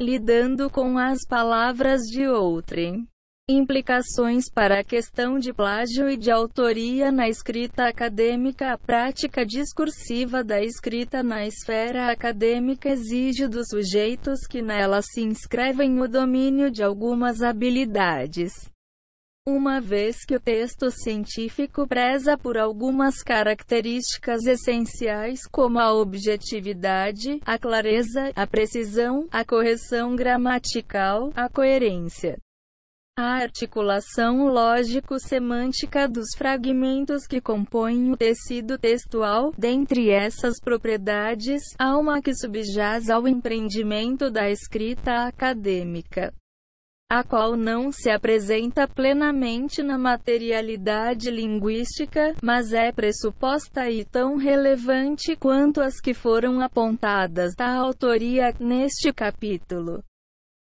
lidando com as palavras de outrem. Implicações para a questão de plágio e de autoria na escrita acadêmica A prática discursiva da escrita na esfera acadêmica exige dos sujeitos que nela se inscrevem o domínio de algumas habilidades. Uma vez que o texto científico preza por algumas características essenciais como a objetividade, a clareza, a precisão, a correção gramatical, a coerência. A articulação lógico-semântica dos fragmentos que compõem o tecido textual, dentre essas propriedades, há uma que subjaz ao empreendimento da escrita acadêmica, a qual não se apresenta plenamente na materialidade linguística, mas é pressuposta e tão relevante quanto as que foram apontadas da autoria neste capítulo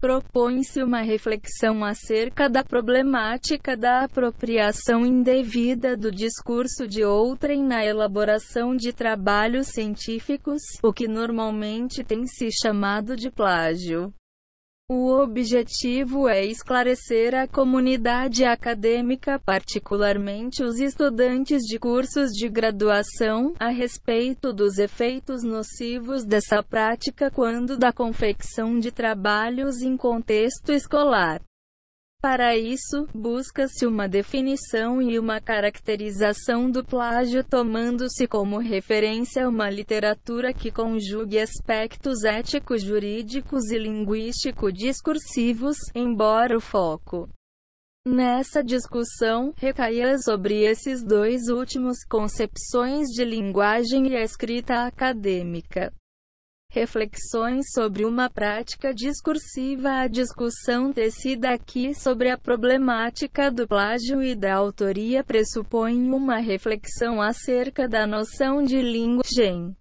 propõe-se uma reflexão acerca da problemática da apropriação indevida do discurso de outrem na elaboração de trabalhos científicos, o que normalmente tem se chamado de plágio. O objetivo é esclarecer a comunidade acadêmica, particularmente os estudantes de cursos de graduação, a respeito dos efeitos nocivos dessa prática quando da confecção de trabalhos em contexto escolar. Para isso, busca-se uma definição e uma caracterização do plágio tomando-se como referência uma literatura que conjugue aspectos éticos, jurídicos e linguístico-discursivos, embora o foco Nessa discussão, recaia sobre esses dois últimos concepções de linguagem e a escrita acadêmica. Reflexões sobre uma prática discursiva A discussão tecida aqui sobre a problemática do plágio e da autoria pressupõe uma reflexão acerca da noção de linguagem.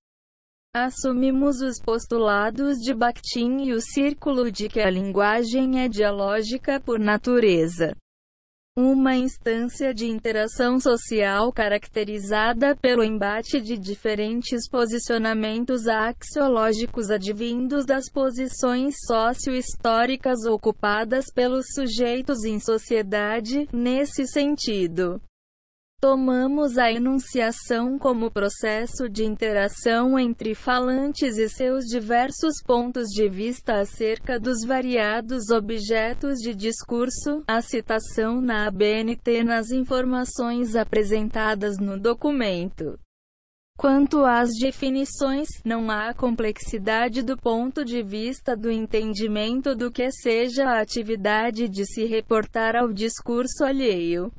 Assumimos os postulados de Bakhtin e o círculo de que a linguagem é dialógica por natureza uma instância de interação social caracterizada pelo embate de diferentes posicionamentos axiológicos advindos das posições socio-históricas ocupadas pelos sujeitos em sociedade, nesse sentido. Tomamos a enunciação como processo de interação entre falantes e seus diversos pontos de vista acerca dos variados objetos de discurso, a citação na ABNT nas informações apresentadas no documento. Quanto às definições, não há complexidade do ponto de vista do entendimento do que seja a atividade de se reportar ao discurso alheio.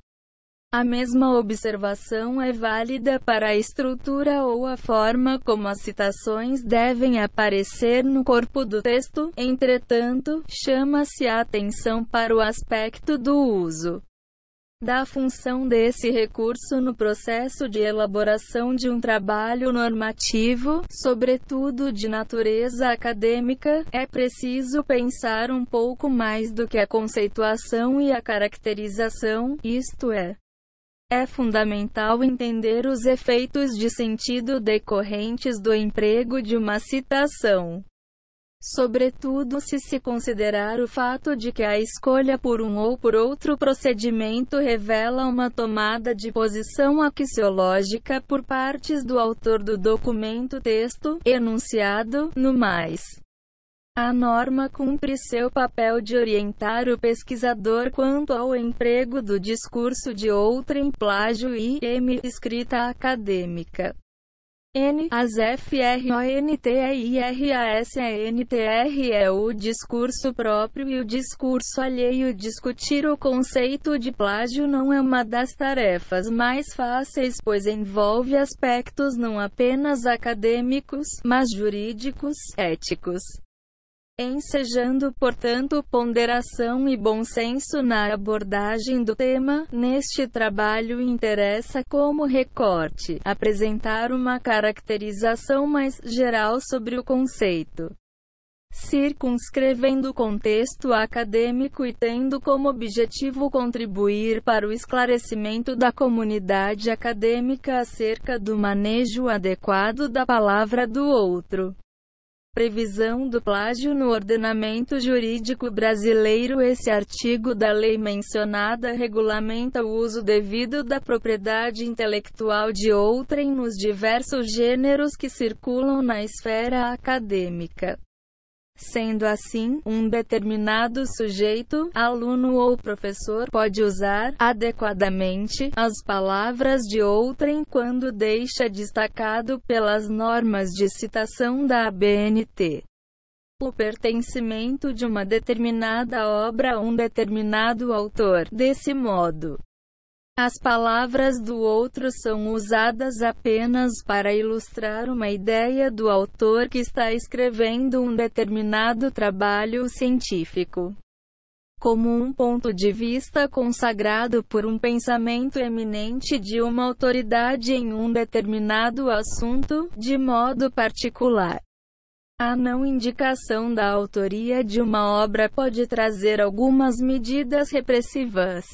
A mesma observação é válida para a estrutura ou a forma como as citações devem aparecer no corpo do texto, entretanto, chama-se a atenção para o aspecto do uso da função desse recurso no processo de elaboração de um trabalho normativo, sobretudo de natureza acadêmica, é preciso pensar um pouco mais do que a conceituação e a caracterização, isto é, é fundamental entender os efeitos de sentido decorrentes do emprego de uma citação. Sobretudo se se considerar o fato de que a escolha por um ou por outro procedimento revela uma tomada de posição axiológica por partes do autor do documento texto, enunciado, no mais. A norma cumpre seu papel de orientar o pesquisador quanto ao emprego do discurso de outrem plágio e M. escrita acadêmica. N. As FRONTEIRASANTR é o discurso próprio e o discurso alheio. Discutir o conceito de plágio não é uma das tarefas mais fáceis, pois envolve aspectos não apenas acadêmicos, mas jurídicos, éticos ensejando portanto ponderação e bom senso na abordagem do tema. Neste trabalho interessa como recorte apresentar uma caracterização mais geral sobre o conceito circunscrevendo o contexto acadêmico e tendo como objetivo contribuir para o esclarecimento da comunidade acadêmica acerca do manejo adequado da palavra do outro. Previsão do plágio no ordenamento jurídico brasileiro. Esse artigo da lei mencionada regulamenta o uso devido da propriedade intelectual de outrem nos diversos gêneros que circulam na esfera acadêmica. Sendo assim, um determinado sujeito, aluno ou professor, pode usar, adequadamente, as palavras de outrem quando deixa destacado pelas normas de citação da ABNT o pertencimento de uma determinada obra a um determinado autor. Desse modo, as palavras do outro são usadas apenas para ilustrar uma ideia do autor que está escrevendo um determinado trabalho científico. Como um ponto de vista consagrado por um pensamento eminente de uma autoridade em um determinado assunto, de modo particular. A não indicação da autoria de uma obra pode trazer algumas medidas repressivas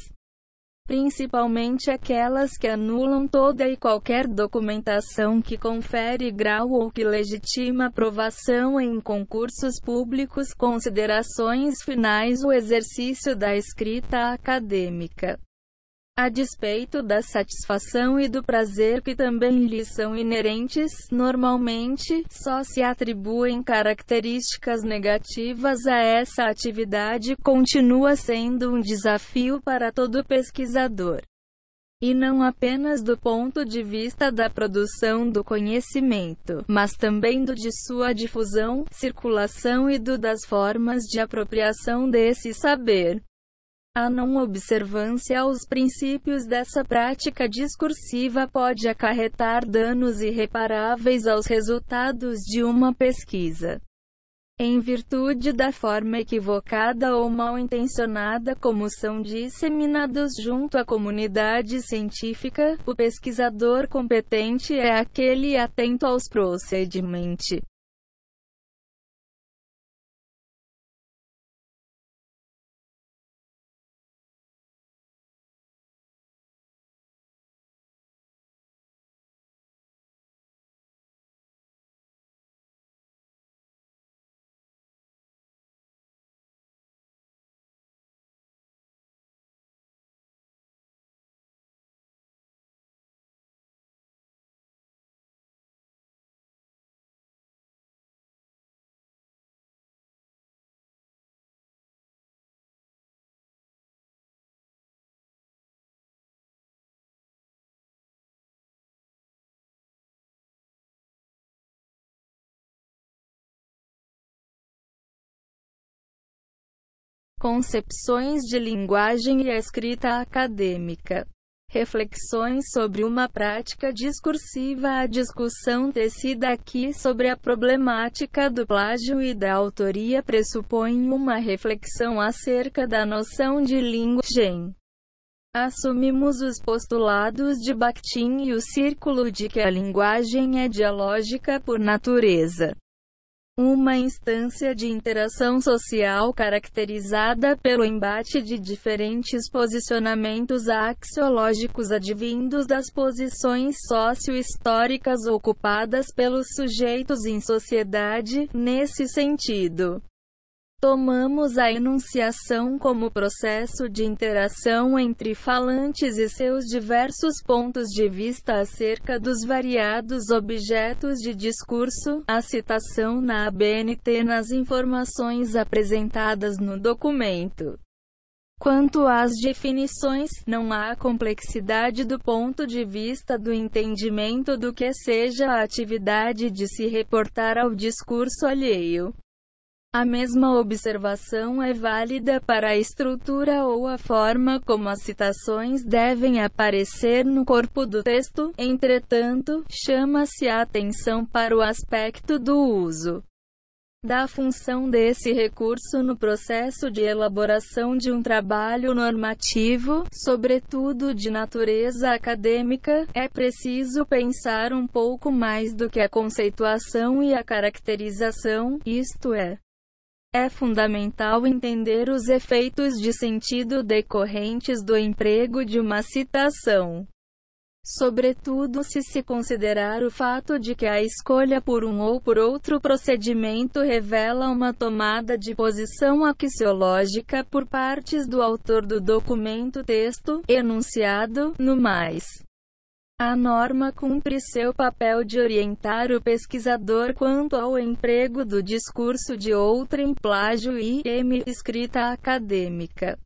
principalmente aquelas que anulam toda e qualquer documentação que confere grau ou que legitima aprovação em concursos públicos, considerações finais o exercício da escrita acadêmica a despeito da satisfação e do prazer que também lhe são inerentes, normalmente, só se atribuem características negativas a essa atividade, continua sendo um desafio para todo pesquisador. E não apenas do ponto de vista da produção do conhecimento, mas também do de sua difusão, circulação e do das formas de apropriação desse saber. A não observância aos princípios dessa prática discursiva pode acarretar danos irreparáveis aos resultados de uma pesquisa. Em virtude da forma equivocada ou mal intencionada como são disseminados junto à comunidade científica, o pesquisador competente é aquele atento aos procedimentos Concepções de linguagem e a escrita acadêmica. Reflexões sobre uma prática discursiva. A discussão tecida aqui sobre a problemática do plágio e da autoria pressupõe uma reflexão acerca da noção de linguagem. Assumimos os postulados de Bakhtin e o círculo de que a linguagem é dialógica por natureza uma instância de interação social caracterizada pelo embate de diferentes posicionamentos axiológicos advindos das posições socio-históricas ocupadas pelos sujeitos em sociedade, nesse sentido. Tomamos a enunciação como processo de interação entre falantes e seus diversos pontos de vista acerca dos variados objetos de discurso, a citação na ABNT nas informações apresentadas no documento. Quanto às definições, não há complexidade do ponto de vista do entendimento do que seja a atividade de se reportar ao discurso alheio. A mesma observação é válida para a estrutura ou a forma como as citações devem aparecer no corpo do texto, entretanto, chama-se a atenção para o aspecto do uso da função desse recurso no processo de elaboração de um trabalho normativo, sobretudo de natureza acadêmica, é preciso pensar um pouco mais do que a conceituação e a caracterização, isto é, é fundamental entender os efeitos de sentido decorrentes do emprego de uma citação. sobretudo se se considerar o fato de que a escolha por um ou por outro procedimento revela uma tomada de posição axiológica por partes do autor do documento texto, enunciado, no mais. A norma cumpre seu papel de orientar o pesquisador quanto ao emprego do discurso de outrem, plágio e m escrita acadêmica.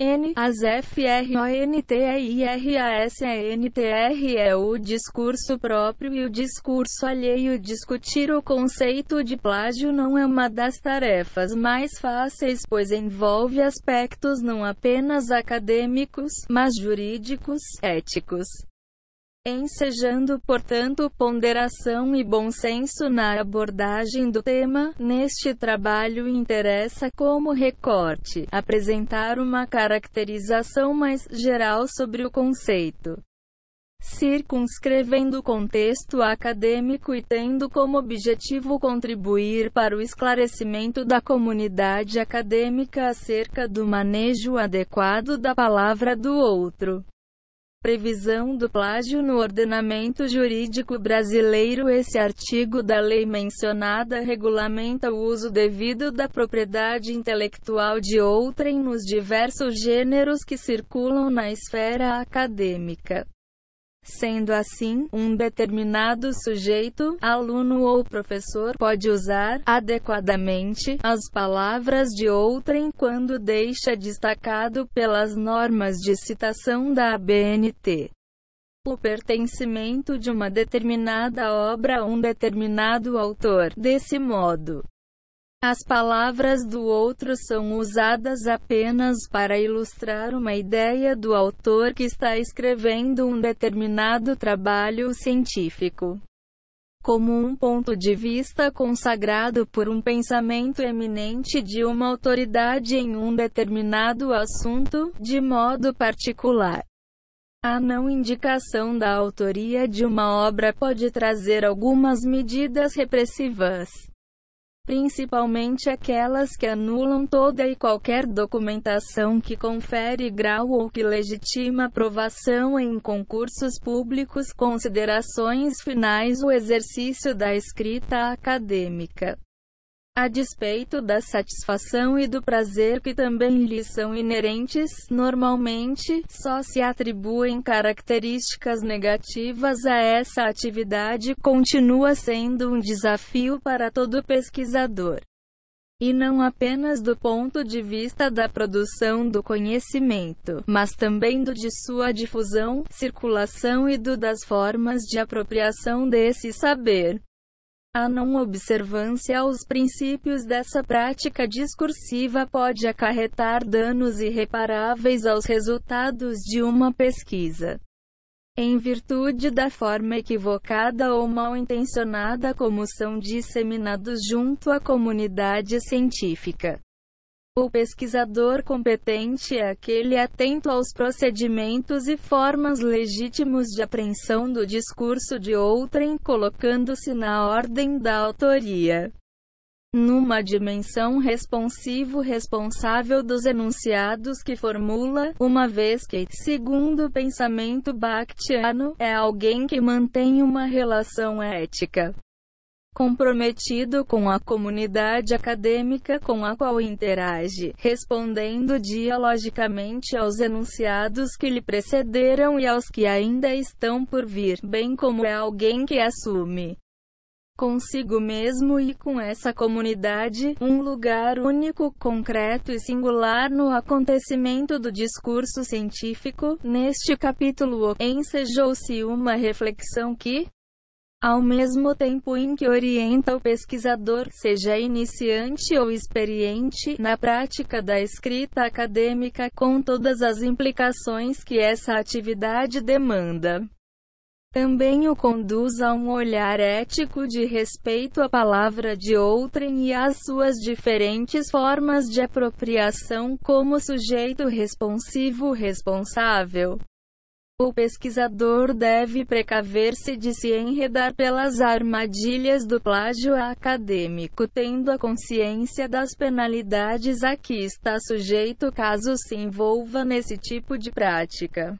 N, as R é o discurso próprio e o discurso alheio. Discutir o conceito de plágio não é uma das tarefas mais fáceis, pois envolve aspectos não apenas acadêmicos, mas jurídicos, éticos ensejando portanto ponderação e bom senso na abordagem do tema. Neste trabalho interessa como recorte apresentar uma caracterização mais geral sobre o conceito. Circunscrevendo o contexto acadêmico e tendo como objetivo contribuir para o esclarecimento da comunidade acadêmica acerca do manejo adequado da palavra do outro. Previsão do plágio no ordenamento jurídico brasileiro. Esse artigo da lei mencionada regulamenta o uso devido da propriedade intelectual de outrem nos diversos gêneros que circulam na esfera acadêmica. Sendo assim, um determinado sujeito, aluno ou professor, pode usar, adequadamente, as palavras de outrem quando deixa destacado pelas normas de citação da ABNT o pertencimento de uma determinada obra a um determinado autor. Desse modo, as palavras do outro são usadas apenas para ilustrar uma ideia do autor que está escrevendo um determinado trabalho científico. Como um ponto de vista consagrado por um pensamento eminente de uma autoridade em um determinado assunto, de modo particular. A não indicação da autoria de uma obra pode trazer algumas medidas repressivas principalmente aquelas que anulam toda e qualquer documentação que confere grau ou que legitima aprovação em concursos públicos, considerações finais o exercício da escrita acadêmica. A despeito da satisfação e do prazer que também lhes são inerentes, normalmente, só se atribuem características negativas a essa atividade, continua sendo um desafio para todo pesquisador. E não apenas do ponto de vista da produção do conhecimento, mas também do de sua difusão, circulação e do das formas de apropriação desse saber. A não observância aos princípios dessa prática discursiva pode acarretar danos irreparáveis aos resultados de uma pesquisa. Em virtude da forma equivocada ou mal intencionada como são disseminados junto à comunidade científica. O pesquisador competente é aquele atento aos procedimentos e formas legítimos de apreensão do discurso de outrem, colocando-se na ordem da autoria. Numa dimensão responsivo responsável dos enunciados que formula, uma vez que, segundo o pensamento Bakhtiano, é alguém que mantém uma relação ética comprometido com a comunidade acadêmica com a qual interage, respondendo dialogicamente aos enunciados que lhe precederam e aos que ainda estão por vir, bem como é alguém que assume consigo mesmo e com essa comunidade, um lugar único, concreto e singular no acontecimento do discurso científico. Neste capítulo, ensejou-se uma reflexão que, ao mesmo tempo em que orienta o pesquisador, seja iniciante ou experiente, na prática da escrita acadêmica, com todas as implicações que essa atividade demanda. Também o conduz a um olhar ético de respeito à palavra de outrem e às suas diferentes formas de apropriação como sujeito responsivo responsável. O pesquisador deve precaver-se de se enredar pelas armadilhas do plágio acadêmico, tendo a consciência das penalidades a que está sujeito caso se envolva nesse tipo de prática.